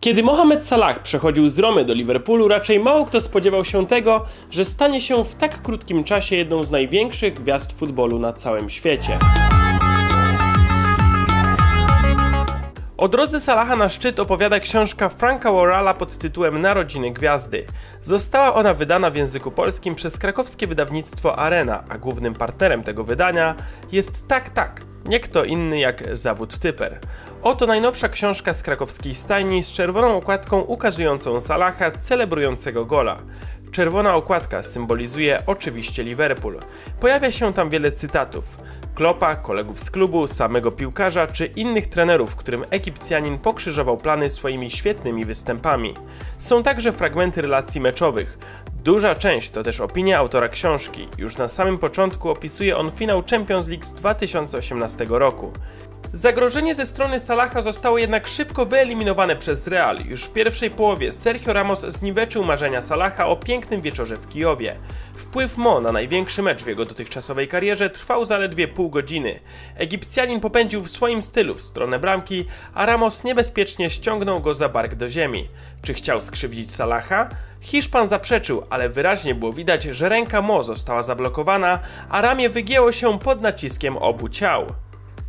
Kiedy Mohamed Salah przechodził z Romy do Liverpoolu, raczej mało kto spodziewał się tego, że stanie się w tak krótkim czasie jedną z największych gwiazd futbolu na całym świecie. O drodze Salaha na szczyt opowiada książka Franka Worralla pod tytułem Narodziny Gwiazdy. Została ona wydana w języku polskim przez krakowskie wydawnictwo Arena, a głównym partnerem tego wydania jest Tak Tak, nie kto inny jak zawód typer. Oto najnowsza książka z krakowskiej stajni z czerwoną okładką ukazującą Salaha celebrującego gola. Czerwona okładka symbolizuje oczywiście Liverpool. Pojawia się tam wiele cytatów. Klopa, kolegów z klubu, samego piłkarza czy innych trenerów, którym Egipcjanin pokrzyżował plany swoimi świetnymi występami. Są także fragmenty relacji meczowych. Duża część to też opinia autora książki. Już na samym początku opisuje on finał Champions League z 2018 roku. Zagrożenie ze strony Salaha zostało jednak szybko wyeliminowane przez Real. Już w pierwszej połowie Sergio Ramos zniweczył marzenia Salaha o pięknym wieczorze w Kijowie. Wpływ Mo na największy mecz w jego dotychczasowej karierze trwał zaledwie pół godziny. Egipcjanin popędził w swoim stylu w stronę bramki, a Ramos niebezpiecznie ściągnął go za bark do ziemi. Czy chciał skrzywdzić Salaha? Hiszpan zaprzeczył, ale wyraźnie było widać, że ręka Mo została zablokowana, a ramię wygięło się pod naciskiem obu ciał.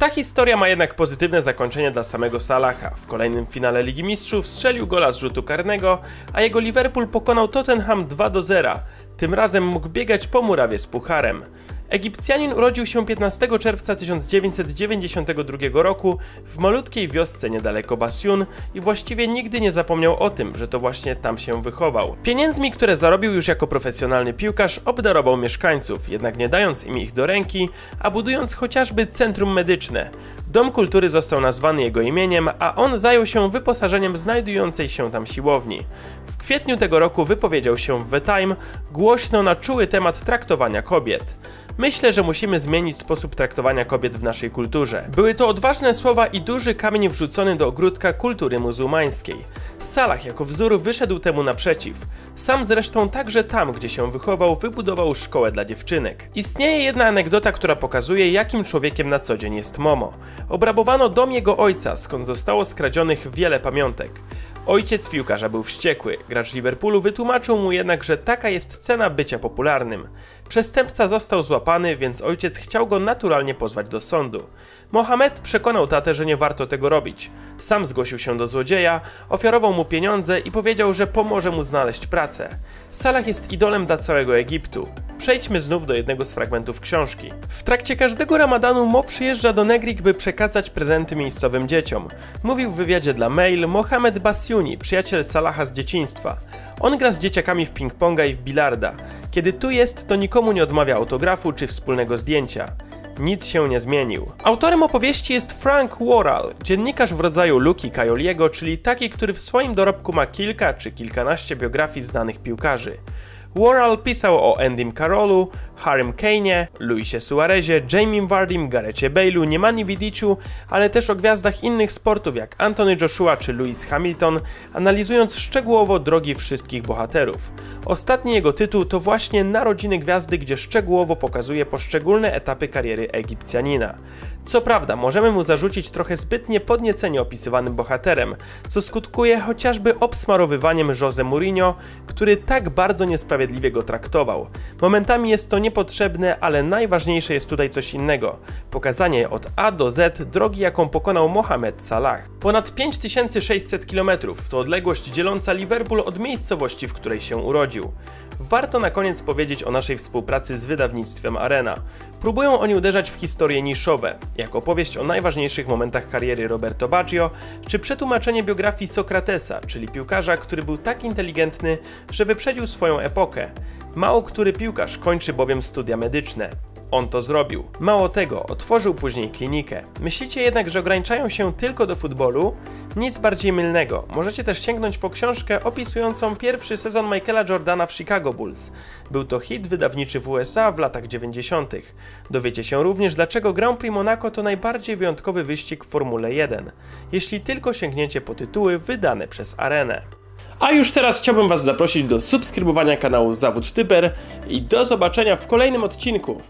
Ta historia ma jednak pozytywne zakończenie dla samego Salaha. W kolejnym finale Ligi Mistrzów strzelił gola z rzutu karnego, a jego Liverpool pokonał Tottenham 2 do 0. Tym razem mógł biegać po murawie z pucharem. Egipcjanin urodził się 15 czerwca 1992 roku w malutkiej wiosce niedaleko Basjun i właściwie nigdy nie zapomniał o tym, że to właśnie tam się wychował. Pieniędzmi, które zarobił już jako profesjonalny piłkarz, obdarował mieszkańców, jednak nie dając im ich do ręki, a budując chociażby centrum medyczne. Dom Kultury został nazwany jego imieniem, a on zajął się wyposażeniem znajdującej się tam siłowni. W kwietniu tego roku wypowiedział się w The Time głośno na czuły temat traktowania kobiet. Myślę, że musimy zmienić sposób traktowania kobiet w naszej kulturze. Były to odważne słowa i duży kamień wrzucony do ogródka kultury muzułmańskiej. Salah jako wzór wyszedł temu naprzeciw. Sam zresztą także tam, gdzie się wychował, wybudował szkołę dla dziewczynek. Istnieje jedna anegdota, która pokazuje, jakim człowiekiem na co dzień jest Momo. Obrabowano dom jego ojca, skąd zostało skradzionych wiele pamiątek. Ojciec piłkarza był wściekły. Gracz Liverpoolu wytłumaczył mu jednak, że taka jest cena bycia popularnym. Przestępca został złapany, więc ojciec chciał go naturalnie pozwać do sądu. Mohamed przekonał tatę, że nie warto tego robić. Sam zgłosił się do złodzieja, ofiarował mu pieniądze i powiedział, że pomoże mu znaleźć pracę. Salah jest idolem dla całego Egiptu. Przejdźmy znów do jednego z fragmentów książki. W trakcie każdego ramadanu Mo przyjeżdża do Negrik, by przekazać prezenty miejscowym dzieciom. Mówił w wywiadzie dla Mail Mohamed Przyjaciel Salaha z dzieciństwa. On gra z dzieciakami w ping-ponga i w bilarda. Kiedy tu jest, to nikomu nie odmawia autografu czy wspólnego zdjęcia. Nic się nie zmienił. Autorem opowieści jest Frank Worrell, dziennikarz w rodzaju Luki Kajoliego, czyli taki, który w swoim dorobku ma kilka czy kilkanaście biografii znanych piłkarzy. Worrell pisał o Endym Carrollu, Harrym Kane'ie, Luisie Suarezie, Jamie Vardym, Garecie Bale'u, Niemani Vidiciu, ale też o gwiazdach innych sportów jak Anthony Joshua czy Lewis Hamilton, analizując szczegółowo drogi wszystkich bohaterów. Ostatni jego tytuł to właśnie Narodziny Gwiazdy, gdzie szczegółowo pokazuje poszczególne etapy kariery Egipcjanina. Co prawda, możemy mu zarzucić trochę zbytnie podniecenie opisywanym bohaterem, co skutkuje chociażby obsmarowywaniem Jose Mourinho, który tak bardzo niesprawiedliwie go traktował. Momentami jest to niepotrzebne, ale najważniejsze jest tutaj coś innego. Pokazanie od A do Z drogi, jaką pokonał Mohamed Salah. Ponad 5600 km to odległość dzieląca Liverpool od miejscowości, w której się urodził. Warto na koniec powiedzieć o naszej współpracy z wydawnictwem Arena. Próbują oni uderzać w historie niszowe, jak opowieść o najważniejszych momentach kariery Roberto Baggio, czy przetłumaczenie biografii Sokratesa, czyli piłkarza, który był tak inteligentny, że wyprzedził swoją epokę. Mało który piłkarz kończy bowiem studia medyczne. On to zrobił. Mało tego, otworzył później klinikę. Myślicie jednak, że ograniczają się tylko do futbolu? Nic bardziej mylnego. Możecie też sięgnąć po książkę opisującą pierwszy sezon Michaela Jordana w Chicago Bulls. Był to hit wydawniczy w USA w latach 90. Dowiecie się również, dlaczego Grand Prix Monaco to najbardziej wyjątkowy wyścig w Formule 1, jeśli tylko sięgniecie po tytuły wydane przez Arenę. A już teraz chciałbym Was zaprosić do subskrybowania kanału Zawód Typer i do zobaczenia w kolejnym odcinku.